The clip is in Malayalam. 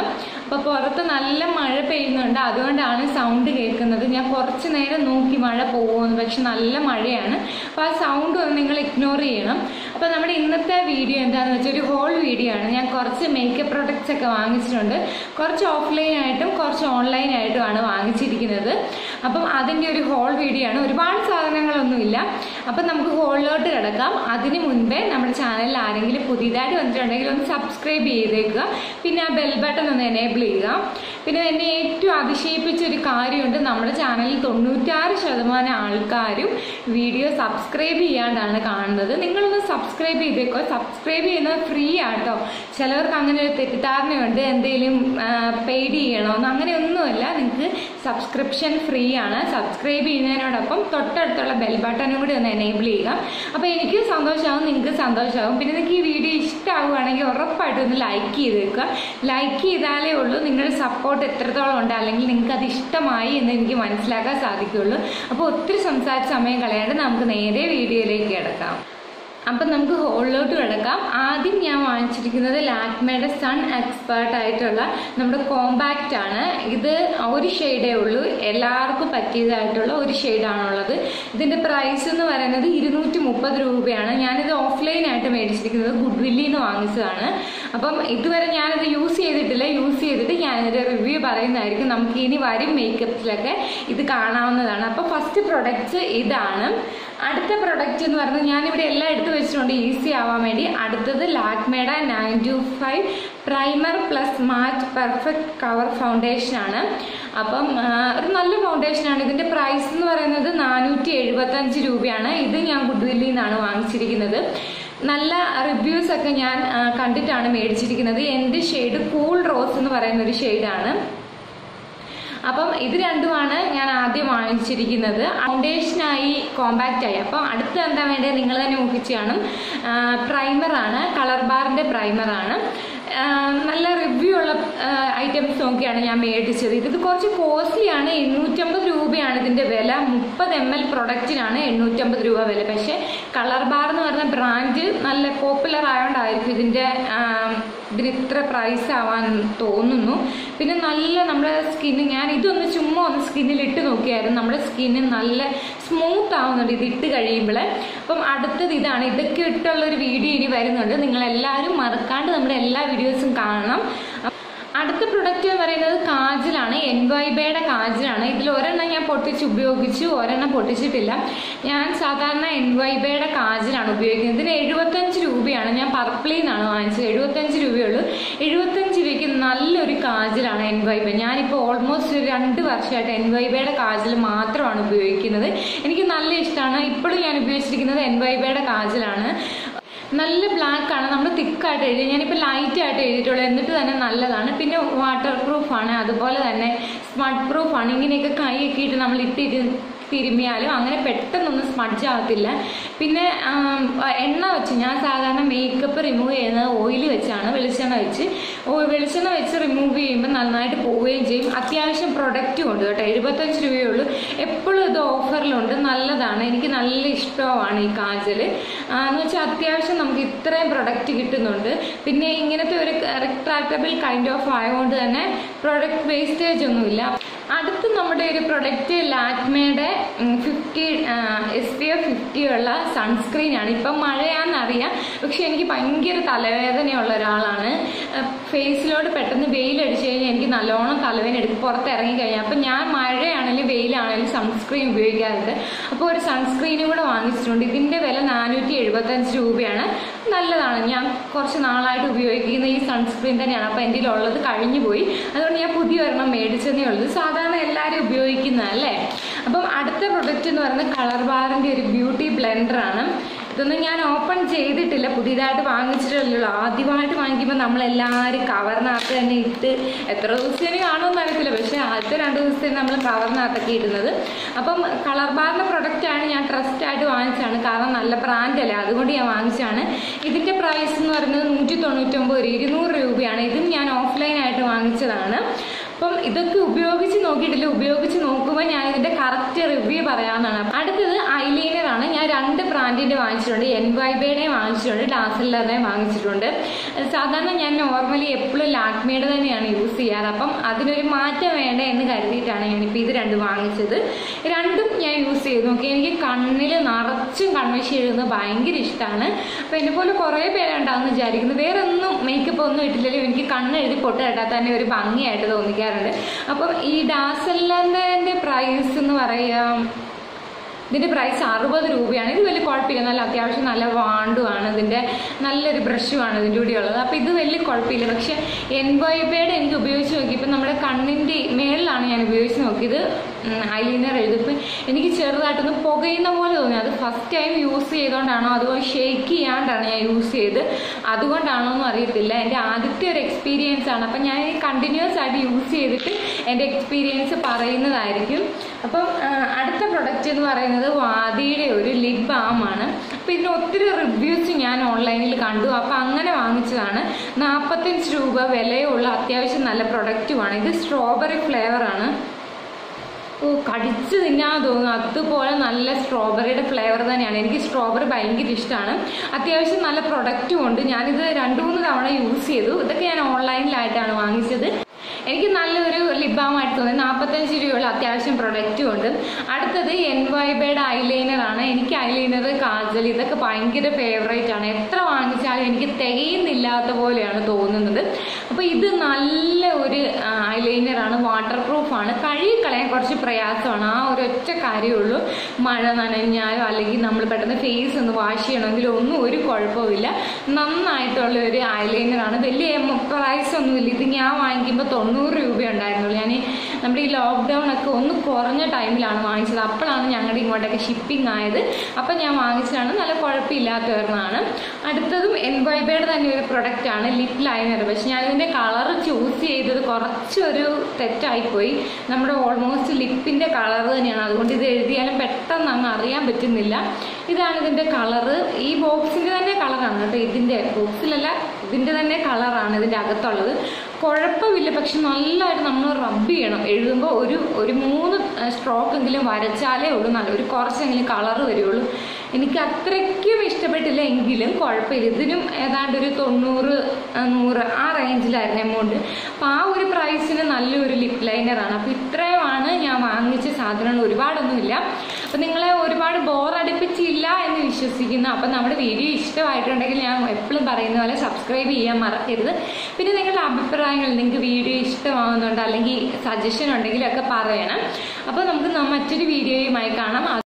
അപ്പോൾ പുറത്ത് നല്ല മഴ പെയ്യുന്നുണ്ട്. അതുകൊണ്ടാണ് സൗണ്ട് കേൾക്കുന്നത്. ഞാൻ കുറച്ച് നേരം നോക്കി മഴ പോകുമെന്ന് പക്ഷെ നല്ല മഴയാണ്. അപ്പോൾ ആ സൗണ്ട് ഒന്ന് നിങ്ങൾ ഇഗ്നോർ ചെയ്യണം. അപ്പോൾ നമ്മുടെ ഇന്നത്തെ വീഡിയോ എന്താണെന്ന് വെച്ചാൽ ഒരു ഹോൾ വീഡിയോ ആണ്. ഞാൻ കുറച്ച് മേക്കപ്പ് പ്രൊഡക്ട്സ് ഒക്കെ വാങ്ങിച്ചിട്ടുണ്ട്. കുറച്ച് ഓഫ്ലൈൻ ആയിട്ടും കുറച്ച് ഓൺലൈൻ ആയിട്ടുമാണ് വാങ്ങിച്ചിരിക്കുന്നത്. അപ്പം അതിന്റെ ഒരു ഹോൾ വീഡിയോ ആണ്. ഒരുപാട് സാധനങ്ങളൊന്നുമില്ല അപ്പം നമുക്ക് ഹോളിലോട്ട് കിടക്കാം. അതിന് മുൻപേ നമ്മുടെ ചാനലിൽ ആരെങ്കിലും പുതിയതായിട്ട് വന്നിട്ടുണ്ടെങ്കിൽ ഒന്ന് സബ്സ്ക്രൈബ് ചെയ്തേക്കുക. പിന്നെ ആ ബെൽ ബട്ടൺ ഒന്ന് എനേബിൾ ചെയ്യുക. പിന്നെ എന്നെ ഏറ്റവും അതിശയിപ്പിച്ച ഒരു കാര്യമുണ്ട്. നമ്മുടെ ചാനലിൽ തൊണ്ണൂറ്റാറ് ശതമാനം ആൾക്കാരും വീഡിയോ സബ്സ്ക്രൈബ് ചെയ്യാണ്ടാണ് കാണുന്നത്. നിങ്ങളൊന്ന് സബ്സ്ക്രൈബ് ചെയ്തേക്കോ? സബ്സ്ക്രൈബ് ചെയ്യുന്നത് ഫ്രീ ആട്ടോ? ചിലവർക്ക് അങ്ങനെ ഒരു തെറ്റിദ്ധാരണയുണ്ട്. എന്തെങ്കിലും പെയ്ഡ് ചെയ്യണമെന്ന് അങ്ങനെയൊന്നുമില്ല. നിങ്ങൾക്ക് സബ്സ്ക്രിപ്ഷൻ ഫ്രീ ആണ്. സബ്സ്ക്രൈബ് ചെയ്യുന്നതിനോടൊപ്പം തൊട്ടടുത്തുള്ള ബെൽ ബട്ടണും കൂടി ഒന്ന് എനേബിൾ ചെയ്യുക. അപ്പോൾ എനിക്ക് സന്തോഷമാവും നിങ്ങൾക്ക് സന്തോഷമാവും പിന്നെ നിങ്ങൾക്ക് ഈ വീഡിയോ ഇഷ്ടമാവുകയാണെങ്കിൽ ഉറപ്പായിട്ടും ഒന്ന് ലൈക്ക് ചെയ്ത് വെക്കുക. ലൈക്ക് ചെയ്താലേ ഉള്ളൂ നിങ്ങളുടെ സപ്പോർട്ട് എത്രത്തോളം ഉണ്ട് അല്ലെങ്കിൽ നിങ്ങൾക്ക് അത് ഇഷ്ടമായി എന്ന് എനിക്ക് മനസ്സിലാക്കാൻ സാധിക്കുള്ളൂ അപ്പോൾ ഒത്തിരി സംസാരിച്ച സമയം കളയാണ്ട് നമുക്ക് നേരെ വീഡിയോയിലേക്ക് കിടക്കാം. അപ്പം നമുക്ക് ഹോളിലോട്ട് കിടക്കാം. ആദ്യം ഞാൻ വാങ്ങിച്ചിരിക്കുന്നത് ലാക്മയുടെ സൺ എക്സ്പേർട്ട് ആയിട്ടുള്ള നമ്മുടെ കോമ്പാക്റ്റ് ആണ്. ഇത് ഒരു ഷെയ്ഡേ ഉള്ളൂ. എല്ലാവർക്കും പറ്റിയതായിട്ടുള്ള ഒരു ഷെയ്ഡാണുള്ളത് ഇതിന്റെ പ്രൈസ് എന്ന് പറയുന്നത് ഇരുന്നൂറ്റി മുപ്പത് രൂപയാണ്. ഞാനിത് ഓഫ്ലൈൻ ആയിട്ട് മേടിച്ചിരിക്കുന്നത് ഗുഡ് വില്ലിൽ നിന്ന് വാങ്ങിച്ചതാണ്. അപ്പം ഇതുവരെ ഞാനത് യൂസ് ചെയ്തിട്ടില്ല. യൂസ് ചെയ്തിട്ട് ഞാനിതിന്റെ റിവ്യൂ പറയുന്നതായിരിക്കും. നമുക്ക് ഇനി വരും മേക്കപ്പിലൊക്കെ ഇത് കാണാവുന്നതാണ്. അപ്പോൾ ഫസ്റ്റ് പ്രൊഡക്റ്റ് ഇതാണ്. അടുത്ത പ്രൊഡക്റ്റ് എന്ന് പറയുന്നത് ഞാനിവിടെ എല്ലാം എടുത്ത് വെച്ചിട്ടുണ്ട് ഈസി ആവാൻ വേണ്ടി. അടുത്തത് ലാക്മേഡ nine to five primer plus matte perfect cover foundation ആണ്. അപ്പം ഒരു നല്ല ഫൗണ്ടേഷനാണ് ഇതിന്റെ പ്രൈസ് എന്ന് പറയുന്നത് നാനൂറ്റി എഴുപത്തഞ്ച് രൂപയാണ്. ഇത് ഞാൻ ഗുഡ്വില്ലിൽ നിന്നാണ് വാങ്ങിച്ചിരിക്കുന്നത്. നല്ല റിവ്യൂസ് ഒക്കെ ഞാൻ കണ്ടിട്ടാണ് മേടിച്ചിരിക്കുന്നത്. എന്റെ ഷെയ്ഡ് കൂൾ റോസ് എന്ന് പറയുന്ന ഒരു ഷെയ്ഡാണ് അപ്പം ഇത് രണ്ടുമാണ് ഞാൻ ആദ്യം വാങ്ങിച്ചിരിക്കുന്നത്. ഫൗണ്ടേഷനായി കോമ്പാക്റ്റ് ആയി അപ്പം അടുത്ത് എന്താ വേണ്ടത്? നിങ്ങൾ തന്നെ ഊഹിച്ച് കാണും. പ്രൈമറാണ് കളർ ബാറിന്റെ പ്രൈമറാണ് നല്ല റിവ്യൂ ഉള്ള ഐറ്റംസ് നോക്കിയാണ് ഞാൻ മേടിച്ചത്. ഇത് കുറച്ച് കോസ്റ്റ്ലിയാണ് എണ്ണൂറ്റമ്പത് രൂപയാണ്. ഇതിന്റെ വില മുപ്പത് എം എൽ പ്രൊഡക്റ്റിനാണ് എണ്ണൂറ്റമ്പത് രൂപ വില. പക്ഷേ കളർ ബാർ എന്ന് പറഞ്ഞ ബ്രാൻഡ് നല്ല പോപ്പുലർ ആയതുകൊണ്ടായിരിക്കും ഇതിന്റെ ഇതിന് ഇത്ര പ്രൈസ് ആവാൻ തോന്നുന്നു. പിന്നെ നല്ല നമ്മുടെ സ്കിന്ന് ഞാൻ ഇതൊന്ന് ചുമ്മാ ഒന്ന് സ്കിന്നിൽ ഇട്ട് നോക്കിയായിരുന്നു. നമ്മുടെ സ്കിന്ന് നല്ല സ്മൂത്ത് ആവുന്നുണ്ട് ഇത് ഇട്ട് കഴിയുമ്പോൾ അപ്പം അടുത്തത് ഇതാണ്. ഇതൊക്കെ ഇട്ടുള്ളൊരു വീഡിയോ ഇനി വരുന്നുണ്ട്. നിങ്ങളെല്ലാവരും മറക്കാണ്ട് നമ്മുടെ എല്ലാ വീഡിയോസും കാണണം. അടുത്ത പ്രൊഡക്റ്റ് എന്ന് പറയുന്നത് കാജിലാണ്. എൻ വൈബയുടെ കാജലാണ്. ഇതിൽ ഒരെണ്ണം ഞാൻ പൊട്ടിച്ച് ഉപയോഗിച്ചു ഒരെണ്ണം പൊട്ടിച്ചിട്ടില്ല. ഞാൻ സാധാരണ എൻ വൈബയുടെ കാജലാണ് ഉപയോഗിക്കുന്നത്. ഇതിന് എഴുപത്തഞ്ച് രൂപയാണ്. ഞാൻ പർപ്പിളിൽ നിന്നാണ് വാങ്ങിച്ചത്. എഴുപത്തഞ്ച് രൂപയുള്ളൂ. എഴുപത്തഞ്ച് രൂപയ്ക്ക് നല്ലൊരു കാജിലാണ് എൻ വൈബ ഞാനിപ്പോൾ ഓൾമോസ്റ്റ് ഒരു രണ്ട് വർഷമായിട്ട് എൻ വൈബയുടെ കാജൽ മാത്രമാണ് ഉപയോഗിക്കുന്നത്. എനിക്ക് നല്ല ഇഷ്ടമാണ്. ഇപ്പോഴും ഞാൻ ഉപയോഗിച്ചിരിക്കുന്നത് എൻ വൈബയുടെ കാജലാണ്. നല്ല ബ്ലാക്ക് ആണ്. നമ്മൾ തിക്കായിട്ട് എഴുതി. ഞാനിപ്പോൾ ലൈറ്റ് ആയിട്ട് എഴുതിയിട്ടുള്ളൂ എന്നിട്ട് തന്നെ നല്ലതാണ്. പിന്നെ വാട്ടർ പ്രൂഫ് ആണ്. അതുപോലെ തന്നെ സ്മഡ് പ്രൂഫ് ആണ്. ഇങ്ങനെയൊക്കെ കൈയൊക്കെ ഇട്ട് നമ്മൾ ഇട്ടിട്ട് തിരുമ്മിയാലും അങ്ങനെ പെട്ടെന്നൊന്നും സ്മഡ്ജ് ആകത്തില്ല. പിന്നെ എണ്ണ വെച്ച് ഞാൻ സാധാരണ മേക്കപ്പ് റിമൂവ് ചെയ്യുന്നത് ഓയിൽ വെച്ചാണ് വെളിച്ചെണ്ണ വെച്ച്. വെളിച്ചെണ്ണ വെച്ച് റിമൂവ് ചെയ്യുമ്പോൾ നന്നായിട്ട് പോവുകയും ചെയ്യും. അത്യാവശ്യം പ്രൊഡക്റ്റും ഉണ്ട് കേട്ടോ. എഴുപത്തഞ്ച് രൂപയേ ഉള്ളൂ. എപ്പോഴും ഇത് ഓഫറിലുണ്ട് നല്ലതാണ്. എനിക്ക് നല്ല ഇഷ്ടമാണ് ഈ കാജൽ എന്ന് വെച്ചാൽ അത്യാവശ്യം നമുക്ക് ഇത്രയും പ്രൊഡക്റ്റ് കിട്ടുന്നുണ്ട്. പിന്നെ ഇങ്ങനത്തെ ഒരു റിട്രാക്റ്റബിൾ കൈൻഡ് ഓഫ് ആയതുകൊണ്ട് തന്നെ പ്രൊഡക്റ്റ് വേസ്റ്റേജ് ഒന്നുമില്ല. അടുത്ത് നമ്മുടെ ഒരു product ലാക്മയുടെ fifty S P F fifty ഉള്ള സൺസ്ക്രീൻ ആണ്. ഇപ്പം മഴയാണെന്നറിയാം പക്ഷെ എനിക്ക് ഭയങ്കര തലവേദനയുള്ള ഒരാളാണ്. ഫേസിലോട്ട് പെട്ടെന്ന് വെയിലടിച്ചു കഴിഞ്ഞാൽ എനിക്ക് നല്ലോണം തലവേദന എടുക്കും. പുറത്തിറങ്ങി കഴിഞ്ഞാൽ അപ്പം ഞാൻ മഴയാണെങ്കിലും വെയിലാണെങ്കിലും സൺസ്ക്രീൻ ഉപയോഗിക്കാറുണ്ട്. അപ്പോൾ ഒരു സൺസ്ക്രീനും കൂടെ വാങ്ങിച്ചിട്ടുണ്ട്. ഇതിന്റെ വില നാനൂറ്റി എഴുപത്തഞ്ച് രൂപയാണ്. നല്ലതാണ്. ഞാൻ കുറച്ച് നാളായിട്ട് ഉപയോഗിക്കുന്ന ഈ സൺസ്ക്രീൻ തന്നെയാണ്. അപ്പോൾ എന്റെ ഉള്ളത് കഴിഞ്ഞു പോയി. അതുകൊണ്ട് ഞാൻ പുതിയ ഒരെണ്ണം മേടിച്ചതേ ഉള്ളത് സാധാരണ എല്ലാവരും ഉപയോഗിക്കുന്നതല്ലേ അപ്പം അടുത്ത പ്രൊഡക്റ്റ് എന്ന് പറയുന്നത് കളർ ബാറിന്റെ ഒരു ബ്യൂട്ടി ബ്ലെൻഡറാണ് ഇതൊന്നും ഞാൻ ഓപ്പൺ ചെയ്തിട്ടില്ല. പുതിയതായിട്ട് വാങ്ങിച്ചിട്ടുള്ളൂ ആദ്യമായിട്ട് വാങ്ങിക്കുമ്പോൾ നമ്മളെല്ലാവരും കവറിനകത്ത് തന്നെ ഇട്ട് എത്ര ദിവസത്തേന് കാണുമെന്ന് അറിയത്തില്ല. പക്ഷേ ആദ്യത്തെ രണ്ട് ദിവസത്തേന് നമ്മൾ കവറിനകത്തൊക്കെ ഇടുന്നത്. അപ്പം കളർ ബാറിന്റെ പ്രൊഡക്റ്റാണ് ഞാൻ ആയിട്ട് വാങ്ങിച്ചതാണ്. കാരണം നല്ല ബ്രാൻഡ് അല്ലേ? അതുകൊണ്ട് ഞാൻ വാങ്ങിച്ചതാണ്. ഇതിന്റെ പ്രൈസ് എന്ന് പറയുന്നത് നൂറ്റി തൊണ്ണൂറ്റൊമ്പത് ഇരുന്നൂറ് രൂപയാണ്. ഇതും ഞാൻ ഓഫ്ലൈനായിട്ട് വാങ്ങിച്ചതാണ്. അപ്പം ഇതൊക്കെ ഉപയോഗിച്ച് നോക്കിയിട്ടില്ല. ഉപയോഗിച്ച് നോക്കുമ്പോൾ ഞാൻ ഇതിന്റെ കറക്റ്റ് റിവ്യൂ പറയാവുന്നതാണ്. അടുത്തത് ഐലൈനറാണ് ഞാൻ ബ്രാൻഡിന്റെ വാങ്ങിച്ചിട്ടുണ്ട് എൻ വൈബയുടെ വാങ്ങിച്ചിട്ടുണ്ട് ഡാസിലറിനെ വാങ്ങിച്ചിട്ടുണ്ട്. സാധാരണ ഞാൻ നോർമലി എപ്പോഴും ലാക്മിയുടെ തന്നെയാണ് യൂസ് ചെയ്യാറ്. അപ്പം അതിനൊരു മാറ്റം വേണ്ട എന്ന് കരുതിയിട്ടാണ് ഞാനിപ്പോൾ ഇത് രണ്ടും വാങ്ങിച്ചത്. രണ്ടും ഞാൻ യൂസ് ചെയ്ത്. നോക്കി എനിക്ക് കണ്ണിൽ നിറച്ചും കൺവെൻഷൻ എഴുതുന്നത് ഭയങ്കര ഇഷ്ടമാണ് അപ്പം എന്നെ പോലെ കുറേ പേരുണ്ടാവും വിചാരിക്കുന്നു. വേറെ ഒന്നും മേക്കപ്പ് ഒന്നും ഇട്ടില്ലെങ്കിലും എനിക്ക് കണ്ണെഴുതി പൊട്ട് കേട്ടാൽ തന്നെ ഒരു ഭംഗിയായിട്ട് തോന്നിക്കാറുണ്ട്. അപ്പം ഈ ഡാസലിന്റെ പ്രൈസ് എന്ന് പറയാം ഇതിന്റെ പ്രൈസ് അറുപത് രൂപയാണ്. ഇത് വലിയ കുഴപ്പമില്ല. നല്ല അത്യാവശ്യം നല്ല വാണ്ടുമാണ് ഇതിന്റെ. നല്ലൊരു ബ്രഷുമാണ് ഇതിന്റെ കൂടെ ഉള്ളത്. അപ്പോൾ ഇത് വലിയ കുഴപ്പമില്ല. പക്ഷെ എൻവൈബേഡ് എനിക്ക് ഉപയോഗിച്ച് നോക്കി നോക്കിയപ്പോൾ നമ്മുടെ കണ്ണിന്റെ മേളിലാണ് ഞാൻ ഉപയോഗിച്ച് നോക്കിയത്. ഐലൈനർ എഴുതിപ്പോൾ എനിക്ക് ചെറുതായിട്ടൊന്ന് പുകയുന്ന പോലെ തോന്നി. അത് ഫസ്റ്റ് ടൈം യൂസ് ചെയ്തുകൊണ്ടാണോ അതുപോലെ ഷെയ്ക്ക് ചെയ്യാണ്ടാണ് ഞാൻ യൂസ് ചെയ്ത്. അതുകൊണ്ടാണോ എന്നും അറിയത്തില്ല. എന്റെ ആദ്യത്തെ ഒരു എക്സ്പീരിയൻസ് ആണ്. അപ്പം ഞാൻ കണ്ടിന്യൂസ് ആയിട്ട് യൂസ് ചെയ്തിട്ട് എന്റെ എക്സ്പീരിയൻസ് പറയുന്നതായിരിക്കും. അപ്പം അടുത്ത പ്രൊഡക്റ്റ് എന്ന് പറയുന്നത് വാദിയുടെ ഒരു ലിപ് ബാമാണ്. അപ്പം ഇതിന് ഒത്തിരി റിവ്യൂസ് ഞാൻ ഓൺലൈനിൽ കണ്ടു. അപ്പം അങ്ങനെ വാങ്ങിച്ചതാണ്. നാൽപ്പത്തഞ്ച് രൂപ വിലയുള്ള അത്യാവശ്യം നല്ല പ്രൊഡക്റ്റുമാണ് ഇത് സ്ട്രോബെറി ഫ്ലേവറാണ് ഓ കടിച്ച് തിന്നാൻ തോന്നുന്നു. അതുപോലെ നല്ല സ്ട്രോബെറിയുടെ ഫ്ലേവർ തന്നെയാണ്. എനിക്ക് സ്ട്രോബെറി ഭയങ്കര ഇഷ്ടമാണ്. അത്യാവശ്യം നല്ല പ്രൊഡക്റ്റും ഉണ്ട്. ഞാനിത് രണ്ട് മൂന്ന് തവണ യൂസ് ചെയ്തു. ഇതൊക്കെ ഞാൻ ഓൺലൈനിലായിട്ടാണ് വാങ്ങിച്ചത്. എനിക്ക് നല്ലൊരു ലിബാമായിട്ട് തോന്നി. നാൽപ്പത്തഞ്ച് രൂപയുള്ള അത്യാവശ്യം പ്രൊഡക്റ്റും ഉണ്ട്. അടുത്തത് എൻ വൈബയുടെ ഐലൈനർ ആണ്. എനിക്ക് ഐലൈനർ കാജൽ ഇതൊക്കെ ഭയങ്കര ഫേവറേറ്റ് ആണ്. എത്ര വാങ്ങിച്ചാലും എനിക്ക് തികയുന്നില്ലാത്ത പോലെയാണ് തോന്നുന്നത്. അപ്പോൾ ഇത് നല്ല ഒരു ഐലൈനർ ആണ്. വാട്ടർ പ്രൂഫ് ആണ് കളയാൻ കുറച്ച് പ്രയാസമാണ്. ആ ഒരൊറ്റ ഒറ്റ കാര്യമേ ഉള്ളൂ മഴ നനഞ്ഞാലോ അല്ലെങ്കിൽ നമ്മൾ പെട്ടെന്ന് ഫേസ് ഒന്ന് വാഷ് ചെയ്യണമെങ്കിലോ ഒന്നും ഒരു കുഴപ്പമില്ല നന്നായിട്ടുള്ള ഒരു ഐലൈനറാണ് വലിയ പ്രൈസ് ഞാൻ വാങ്ങിക്കുമ്പോൾ തൊണ്ണൂറ് രൂപ ഉണ്ടായിരുന്നുള്ളൂ. ഞാൻ നമ്മുടെ ഈ ലോക്ക്ഡൗൺ ഒക്കെ ഒന്ന് കുറഞ്ഞ ടൈമിലാണ് വാങ്ങിച്ചത്. അപ്പോഴാണ് ഞങ്ങളുടെ ഇങ്ങോട്ടൊക്കെ ഷിപ്പിംഗ് ആയത്. അപ്പം ഞാൻ വാങ്ങിച്ചതാണ്. നല്ല കുഴപ്പമില്ലാത്ത ഒരെണ്ണമാണ് അടുത്തതും എൻവൈബയുടെ തന്നെ ഒരു പ്രൊഡക്റ്റ് ആണ് ലിപ് ലൈനർ പക്ഷെ ഞാനിതിന്റെ കളർ ചൂസ് ചെയ്തത് കുറച്ചൊരു തെറ്റായിപ്പോയി. നമ്മുടെ ഓൾമോസ്റ്റ് ലിപ്പിന്റെ കളർ തന്നെയാണ്. അതുകൊണ്ട് ഇത് എഴുതിയാലും പെട്ടെന്ന് അങ്ങ് അറിയാൻ പറ്റുന്നില്ല. ഇതാണ് ഇതിന്റെ കളറ് ഈ ബോക്സിന്റെ തന്നെ കളറാണ് കേട്ടോ ഇതിന്റെ ബോക്സിലല്ല ഇതിന്റെ തന്നെ കളറാണ് ഇതിന്റെ അകത്തുള്ളത്. കുഴപ്പമില്ല പക്ഷെ നല്ലതായിട്ട് നമ്മൾ റബ്ബ് ചെയ്യണം. എഴുതുമ്പോൾ ഒരു ഒരു മൂന്ന് സ്ട്രോക്ക് എങ്കിലും വരച്ചാലേ ഉള്ളൂ നല്ല ഒരു കുറച്ചെങ്കിലും കളറ് വരുള്ളൂ. എനിക്ക് അത്രയ്ക്കും ഇഷ്ടപ്പെട്ടില്ല എങ്കിലും കുഴപ്പമില്ല. ഇതിനും ഏതാണ്ട് ഒരു തൊണ്ണൂറ് നൂറ് ആ റേഞ്ചിലായിരുന്നു എമൗണ്ട് അപ്പോൾ ആ ഒരു പ്രൈസിന് നല്ലൊരു ലിപ് ലൈനറാണ് അപ്പോൾ ഇത്രയുമാണ് ഞാൻ വാങ്ങിച്ച സാധനങ്ങൾ. ഒരുപാടൊന്നുമില്ല. അപ്പോൾ നിങ്ങളെ ഒരുപാട് ബോർ അടുപ്പിച്ചില്ല എന്ന് വിശ്വസിക്കുന്നു. അപ്പോൾ നമ്മുടെ വീഡിയോ ഇഷ്ടമായിട്ടുണ്ടെങ്കിൽ ഞാൻ എപ്പോഴും പറയുന്ന പോലെ സബ്സ്ക്രൈബ് ചെയ്യാൻ മറക്കരുത്. പിന്നെ നിങ്ങളുടെ അഭിപ്രായങ്ങൾ നിങ്ങൾക്ക് വീഡിയോ ഇഷ്ടമാകുന്നുണ്ട് അല്ലെങ്കിൽ സജഷൻ ഉണ്ടെങ്കിലൊക്കെ പറയണം. അപ്പോൾ നമുക്ക് മറ്റൊരു വീഡിയോയുമായി കാണാം.